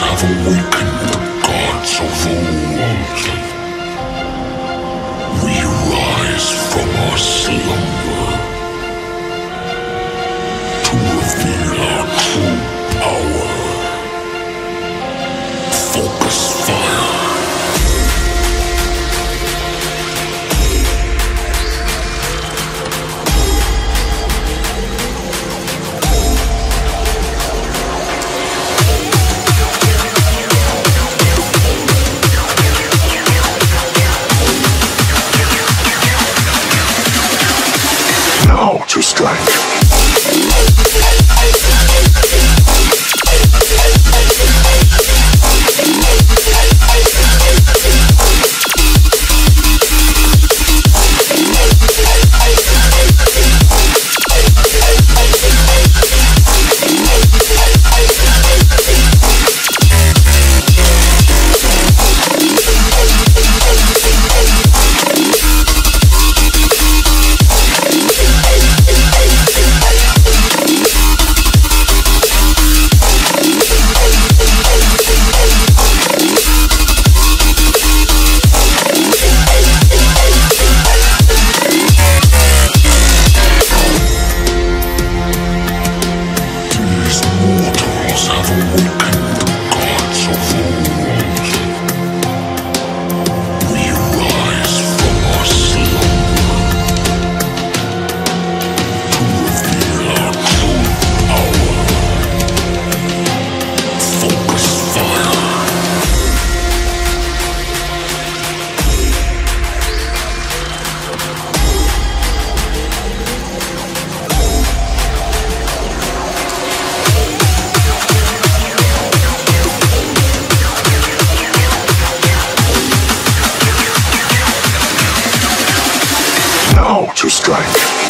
have awakened, the gods of old. We rise from our slumber to reveal our true power. Focus To strike.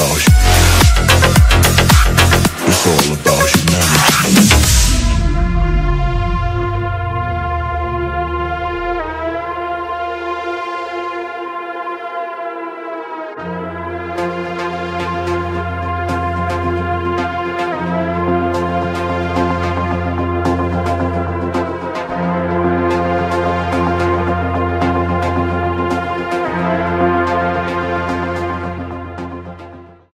About